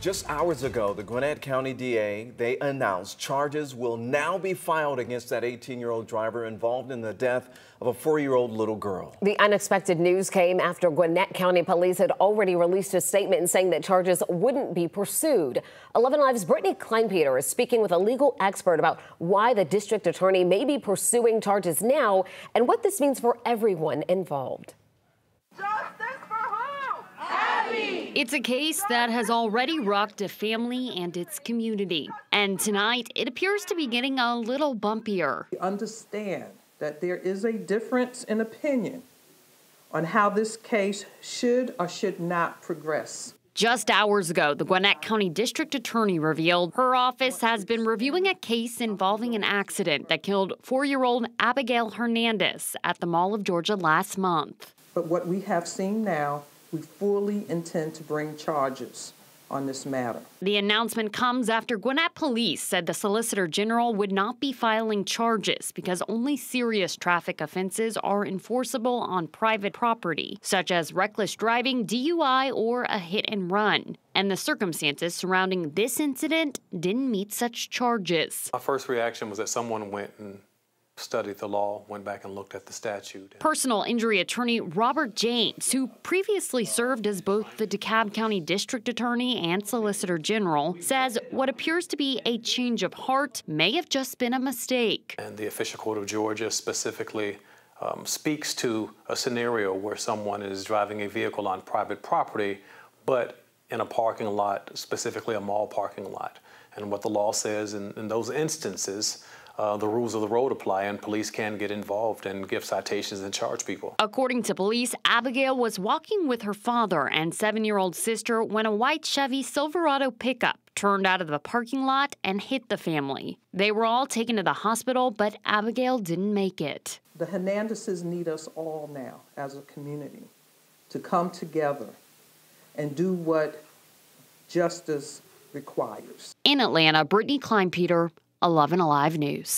Just hours ago, the Gwinnett County DA, they announced charges will now be filed against that 18-year-old driver involved in the death of a four-year-old little girl. The unexpected news came after Gwinnett County Police had already released a statement saying that charges wouldn't be pursued. 11 Alive's Brittany Kleinpeter is speaking with a legal expert about why the district attorney may be pursuing charges now and what this means for everyone involved. It's a case that has already rocked a family and its community. And tonight, it appears to be getting a little bumpier. Understand that there is a difference in opinion on how this case should or should not progress. Just hours ago, the Gwinnett County District Attorney revealed her office has been reviewing a case involving an accident that killed four year old Abigail Hernandez at the Mall of Georgia last month. But what we have seen now we fully intend to bring charges on this matter. The announcement comes after Gwinnett police said the Solicitor General would not be filing charges because only serious traffic offenses are enforceable on private property, such as reckless driving, DUI, or a hit and run. And the circumstances surrounding this incident didn't meet such charges. My first reaction was that someone went and studied the law, went back and looked at the statute. Personal injury attorney Robert James, who previously served as both the DeKalb County District Attorney and Solicitor General, says what appears to be a change of heart may have just been a mistake. And the Official Code of Georgia specifically um, speaks to a scenario where someone is driving a vehicle on private property, but in a parking lot, specifically a mall parking lot. And what the law says in, in those instances, uh, the rules of the road apply and police can get involved and give citations and charge people. According to police, Abigail was walking with her father and seven year old sister when a white Chevy Silverado pickup turned out of the parking lot and hit the family. They were all taken to the hospital, but Abigail didn't make it. The Hernandezes need us all now as a community to come together and do what justice requires. In Atlanta, Brittany Kleinpeter, 11 Alive News.